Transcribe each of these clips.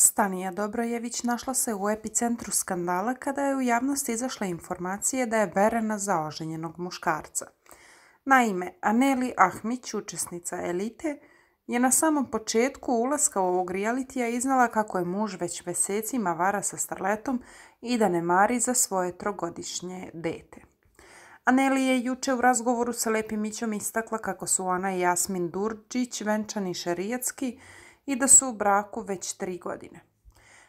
Stanija Dobrojević našla se u epicentru skandala kada je u javnosti izašla informacija da je verena za oženjenog muškarca. Naime, Aneli Ahmić, učesnica Elite, je na samom početku ulaska ovog realitija iznala kako je muž već mjesecima vara sa starletom i da ne mari za svoje trogodišnje dete. Aneli je juče u razgovoru sa Lepim Mićom istakla kako su ona i Jasmin Durđić venčani šerijatski i da su u braku već tri godine.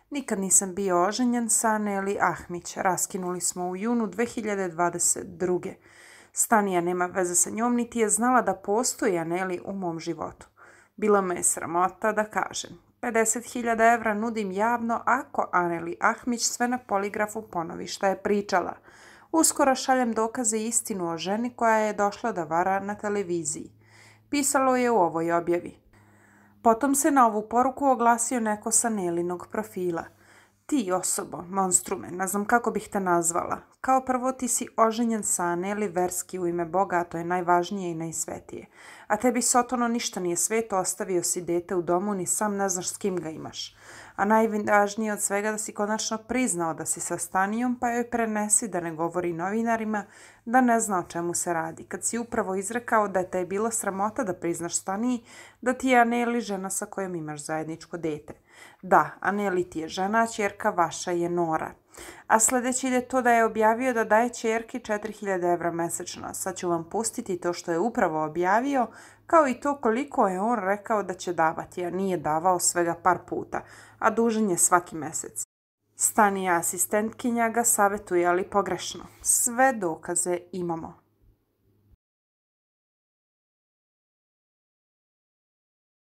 Nikad nisam bio oženjen sa Aneli Ahmić. Raskinuli smo u junu 2022. Stanija nema veze sa njom, niti je znala da postoji Aneli u mom životu. Bilo me je sramota da kažem. 50.000 evra nudim javno ako Aneli Ahmić sve na poligrafu ponovi šta je pričala. Uskoro šaljem dokaze istinu o ženi koja je došla da vara na televiziji. Pisalo je u ovoj objavi. Potom se na ovu poruku oglasio neko sa Nelinog profila. Ti osobo, monstrume, ne znam kako bih te nazvala. Kao prvo ti si oženjen sa Neli verski u ime Boga, a to je najvažnije i najsvetije. A tebi Sotono ništa nije sveto, ostavio si dete u domu, ni sam ne znaš s kim ga imaš a najvažnije od svega da si konačno priznao da si sa Stanijom pa joj prenesi da ne govori novinarima da ne zna o čemu se radi. Kad si upravo izrekao da je te bilo sramota da priznaš Staniji da ti je Aneli žena sa kojom imaš zajedničko dete. Da, Aneli ti je žena, a vaša je Nora. A sljedeći ide to da je objavio da daje čerki 4000 evra mesečno. Sad ću vam pustiti to što je upravo objavio, kao i to koliko je on rekao da će davati, a nije davao svega par puta, a dužan je svaki mjesec. Stanija asistentkinja ga savjetuje, ali pogrešno. Sve dokaze imamo.